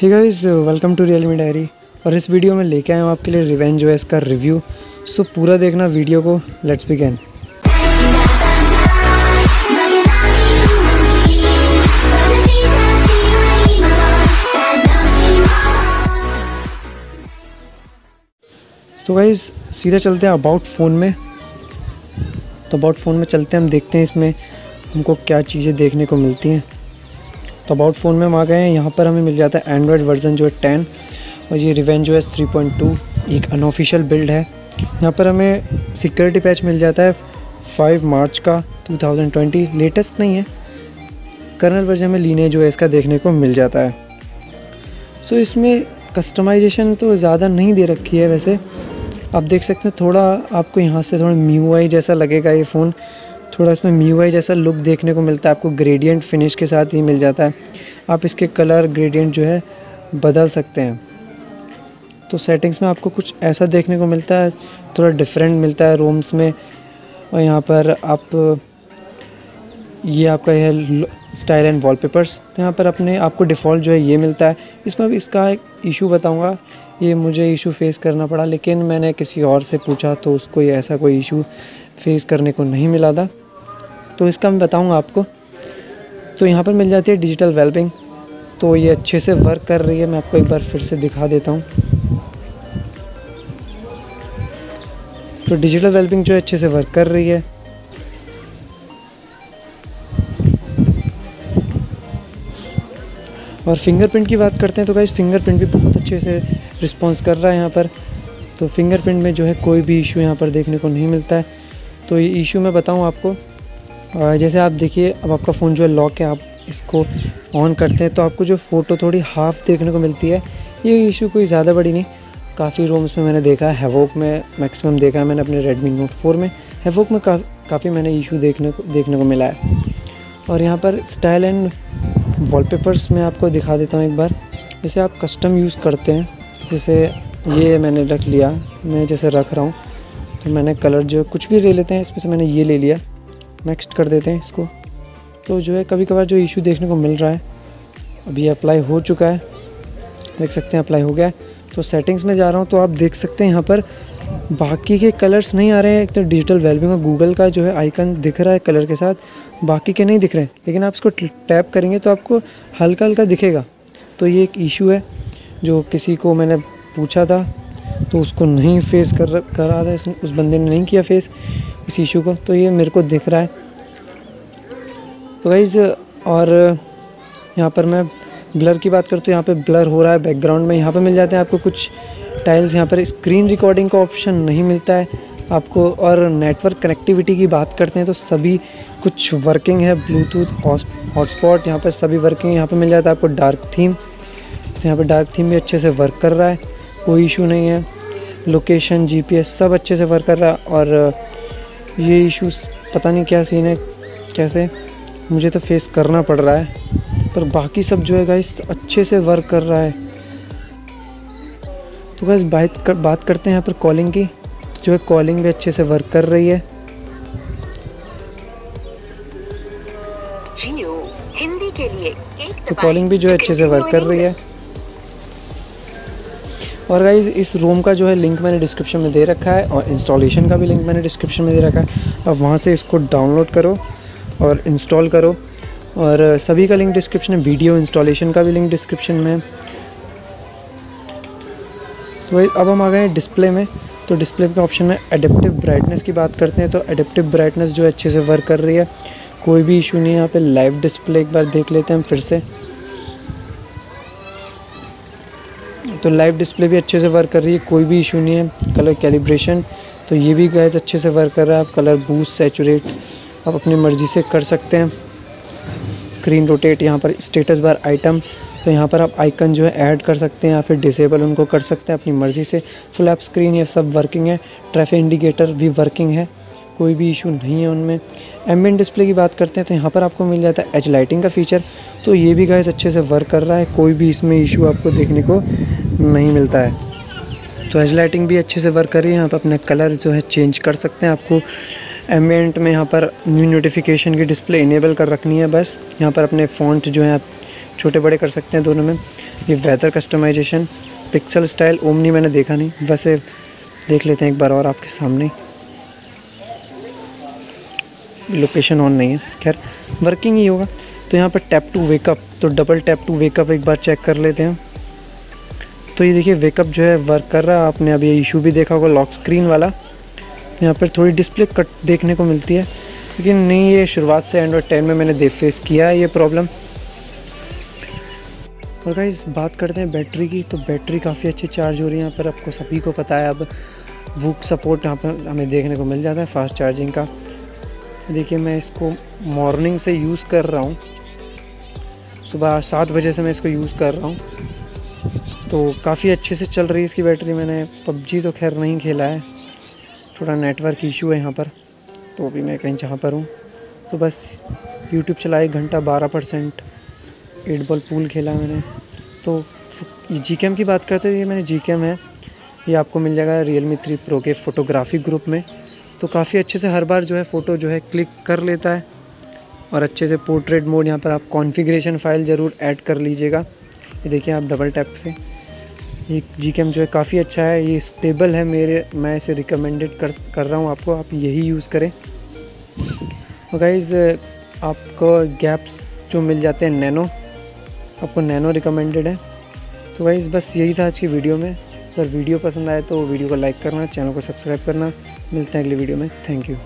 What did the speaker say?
Hey guys welcome to Realme diary और इस video में लेके आया हूँ आपके लिए रिवेंज ओएस का रिव्यू सो पूरा देखना वीडियो को. लेट्स बिगिन तो गाइस सीधा चलते हैं अबाउट फ़ोन में. तो अबाउट फ़ोन में चलते हैं, हम देखते हैं इसमें हमको क्या चीज़ें देखने को मिलती हैं. तो अबाउट फ़ोन में हम आ गए हैं। यहाँ पर हमें मिल जाता है एंड्रॉयड वर्जन जो है टेन और ये Revenge OS three point two एक अनऑफिशियल बिल्ड है। यहाँ पर हमें सिक्योरिटी पैच मिल जाता है फाइव मार्च का 2020 लेटेस्ट नहीं है। कर्नल वर्जन में लीने जो है इसका देखने को मिल जाता है। सो so, इसमें कस्टमाइजेशन तो ज़्यादा नहीं दे रखी है वैसे। आप देख सकते हैं थोड़ा आपको यहाँ से थोड़ा म्यू जैसा लगेगा ये फ़ोन थोड़ा इसमें म्यू जैसा लुक देखने को मिलता है, आपको ग्रेडियंट फिनिश के साथ ही मिल जाता है। आप इसके कलर ग्रेडियंट जो है बदल सकते हैं। तो सेटिंग्स में आपको कुछ ऐसा देखने को मिलता है, थोड़ा डिफरेंट मिलता है रूम्स में। और यहाँ पर आप, ये आपका यह स्टाइल एंड वॉलपेपर्स तो यहाँ पर अपने आपको डिफ़ॉल्ट जो है ये मिलता है। इसमें भी इसका एक इशू बताऊँगा, ये मुझे इशू फेस करना पड़ा, लेकिन मैंने किसी और से पूछा तो उसको ये ऐसा कोई इशू फेस करने को नहीं मिला था। तो इसका मैं बताऊँगा आपको। तो यहाँ पर मिल जाती है डिजिटल वेलबिंग तो ये अच्छे से वर्क कर रही है, मैं आपको एक बार फिर से दिखा देता हूँ। तो डिजिटल वेलबिंग जो है अच्छे से वर्क कर रही है। और फिंगरप्रिंट की बात करते हैं तो गाइस फिंगरप्रिंट भी बहुत अच्छे से रिस्पॉन्स कर रहा है यहाँ पर। तो फिंगरप्रिंट में जो है कोई भी इशू यहाँ पर देखने को नहीं मिलता है। तो ये इशू मैं बताऊँ आपको। जैसे आप देखिए, अब आपका फ़ोन जो है लॉक है, आप इसको ऑन करते हैं तो आपको जो फ़ोटो थोड़ी हाफ़ देखने को मिलती है, ये इशू कोई ज़्यादा बड़ी नहीं। काफ़ी रूम्स में मैंने देखा है हैवोक में मैक्सिमम देखा है मैंने अपने रेडमी नोट फोर में। हैवोक में काफ़ी मैंने इशू देखने को देखने को मिला है। और यहाँ पर स्टाइल एंड वॉलपेपर्स मैं आपको दिखा देता हूँ एक बार। जैसे आप कस्टम यूज़ करते हैं। जैसे ये मैंने रख लिया, मैं जैसे रख रहा हूँ तो मैंने कलर जो कुछ भी ले लेते हैं, इसमें से मैंने ये ले लिया। नेक्स्ट कर देते हैं इसको। तो जो है कभी कभार जो इशू देखने को मिल रहा है, अभी अप्लाई हो चुका है, देख सकते हैं अप्लाई हो गया है। तो सेटिंग्स में जा रहा हूँ तो आप देख सकते हैं यहाँ पर बाकी के कलर्स नहीं आ रहे हैं, एक तो डिजिटल वेलबिंग और गूगल का जो है आइकन दिख रहा है कलर के साथ, बाकी के नहीं दिख रहे हैं। लेकिन आप इसको टैप करेंगे तो आपको हल्का हल्का दिखेगा। तो ये एक इशू है, जो किसी को मैंने पूछा था तो उसको नहीं फेस कर कर था उस बंदे ने नहीं किया फेस इस इशू को। तो ये मेरे को दिख रहा है। तो गाइज़ और यहाँ पर मैं ब्लर की बात करूँ तो यहाँ पे ब्लर हो रहा है बैकग्राउंड में। यहाँ पे मिल जाते हैं आपको कुछ टाइल्स यहाँ पर स्क्रीन रिकॉर्डिंग का ऑप्शन नहीं मिलता है। आपको और नेटवर्क कनेक्टिविटी की बात करते हैं तो सभी कुछ वर्किंग है। ब्लूटूथ हॉटस्पॉट यहाँ पर सभी वर्किंग यहाँ पर मिल जाता है आपको डार्क थीम तो यहाँ पर डार्क थीम भी अच्छे से वर्क कर रहा है। कोई इशू नहीं है। लोकेशन जीपीएस सब अच्छे से वर्क कर रहा है और ये इश्यूज़ पता नहीं क्या सीन है कैसे मुझे तो फेस करना पड़ रहा है पर बाकी सब जो है गाइस अच्छे से वर्क कर रहा है। तो गाइस बात कर, बात करते हैं यहाँ पर कॉलिंग की जो है कॉलिंग भी अच्छे से वर्क कर रही है। तो कॉलिंग भी जो है अच्छे से वर्क कर रही है। और गाइज़ इस रूम का जो है लिंक मैंने डिस्क्रिप्शन में दे रखा है और इंस्टॉलेशन का भी लिंक मैंने डिस्क्रिप्शन में दे रखा है। अब वहाँ से इसको डाउनलोड करो और इंस्टॉल करो और सभी का लिंक डिस्क्रिप्शन है वीडियो इंस्टॉलेशन का भी लिंक डिस्क्रिप्शन में। तो भाई अब हम आ गए हैं डिस्प्ले में। तो डिस्प्ले के ऑप्शन में एडेप्टिव ब्राइटनेस की बात करते हैं। तो एडेप्टिव ब्राइटनेस जो अच्छे से वर्क कर रही है। कोई भी इशू नहीं है, यहाँ पे लाइव डिस्प्ले एक बार देख लेते हैं हम फिर से। तो लाइव डिस्प्ले भी अच्छे से वर्क कर रही है, कोई भी इशू नहीं है कलर कैलिब्रेशन तो ये भी गैस अच्छे से वर्क कर रहा है, आप कलर बूस्ट सेचूरेट आप अपनी मर्ज़ी से कर सकते हैं। स्क्रीन रोटेट यहाँ पर स्टेटस बार आइटम तो यहाँ पर आप आइकन जो है ऐड कर सकते हैं या फिर डिसेबल उनको कर सकते हैं अपनी मर्ज़ी से। फुल स्क्रीन ये सब वर्किंग है ट्रैफ़िक इंडिकेटर भी वर्किंग है। कोई भी इशू नहीं है उनमें। एम्बियन डिस्प्ले की बात करते हैं तो यहाँ पर आपको मिल जाता है एच लाइटिंग का फीचर तो ये भी गाइस अच्छे से वर्क कर रहा है, कोई भी इसमें इशू आपको देखने को नहीं मिलता है। तो एच लाइटिंग भी अच्छे से वर्क कर रही है, यहाँ पर अपने कलर जो है चेंज कर सकते हैं आपको। एम्बियंट में यहाँ पर न्यू नोटिफिकेशन की डिस्प्ले इनेबल कर रखनी है बस। यहाँ पर अपने फ़ॉन्ट जो है आप छोटे बड़े कर सकते हैं दोनों में। ये weather customization pixel style Omni मैंने देखा नहीं। वैसे देख लेते हैं एक बार और आपके सामने। लोकेशन ऑन नहीं है। खैर वर्किंग ही होगा। तो यहाँ पर टैप टू वेकअप तो double tap to wake up एक बार चेक कर लेते हैं। तो ये देखिए वेकअप जो है वर्क कर रहा है। आपने अभी इशू भी देखा होगा लॉक स्क्रीन वाला। तो यहाँ पर थोड़ी डिस्प्ले कट देखने को मिलती है। लेकिन नहीं, ये शुरुआत से एंड्रॉयड टेन में मैंने फेस किया है ये प्रॉब्लम और गाइस बात करते हैं बैटरी की। तो बैटरी काफ़ी अच्छी चार्ज हो रही है यहाँ पर। आपको सभी को पता है, अब वूक सपोर्ट यहाँ पर हमें देखने को मिल जाता है फास्ट चार्जिंग का। देखिए, मैं इसको मॉर्निंग से यूज़ कर रहा हूँ। सुबह सात बजे से मैं इसको यूज़ कर रहा हूँ। तो काफ़ी अच्छे से चल रही है इसकी बैटरी। मैंने पबजी तो खैर नहीं खेला है। थोड़ा नेटवर्क इशू है यहाँ पर। तो अभी मैं कहीं जहाँ पर हूँ। तो बस यूट्यूब चला एक घंटा बारह परसेंट एट बॉल पूल खेला मैंने। तो जी की बात करते हैं, ये मैंने जी है। ये आपको मिल जाएगा रियल मी थ्री प्रो के फ़ोटोग्राफी ग्रुप में। तो काफ़ी अच्छे से हर बार जो है फ़ोटो जो है क्लिक कर लेता है और अच्छे से पोर्ट्रेट मोड यहाँ पर आप कॉन्फ़िगरेशन फ़ाइल ज़रूर ऐड कर लीजिएगा। ये देखिए आप डबल टैप से। ये जी जो है काफ़ी अच्छा है, ये स्टेबल है मेरे, मैं इसे रिकमेंडेड कर कर रहा हूँ आपको, आप यही यूज़ करें। और गाइज़ आपको गैप्स जो मिल जाते हैं नैनो आपको नैनो रिकमेंडेड है। तो गाइज़ बस यही था आज की वीडियो में। अगर वीडियो पसंद आए तो वीडियो को लाइक करना, चैनल को सब्सक्राइब करना। मिलते हैं अगली वीडियो में। Thank you.